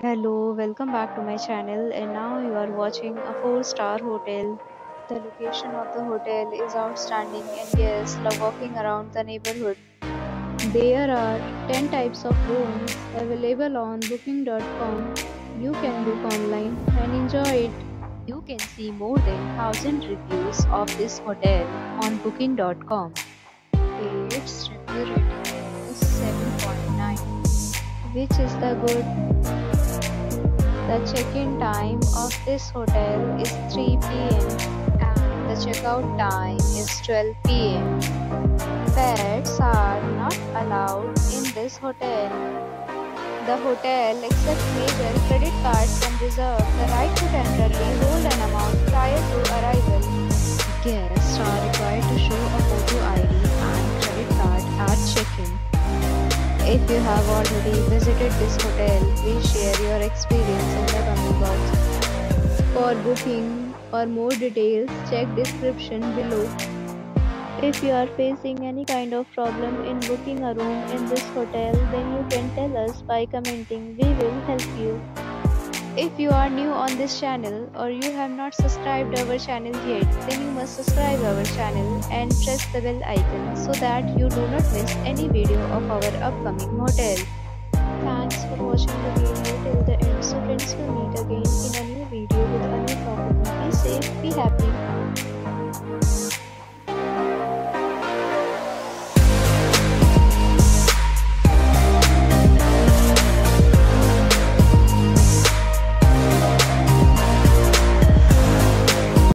Hello, welcome back to my channel and now you are watching a 4-star hotel. The location of the hotel is outstanding and guests love walking around the neighborhood. There are 10 types of rooms available on booking.com. You can book online and enjoy it. You can see more than 1000 reviews of this hotel on booking.com. Its review rating is 7.9 which is the good the check-in time of this hotel is 3 p.m. and the checkout time is 12 p.m. Pets are not allowed in this hotel. The hotel accepts major credit cards and reserves the right to temporarily hold an amount prior to arrival. Guests are required to show a If you have already visited this hotel, please share your experience in the comment box. For booking or more details, check description below. If you are facing any kind of problem in booking a room in this hotel, then you can tell us by commenting. We will help you. If you are new on this channel or you have not subscribed our channel yet, then you must subscribe our channel and press the bell icon so that you do not miss any video of our upcoming hotel. Thanks for watching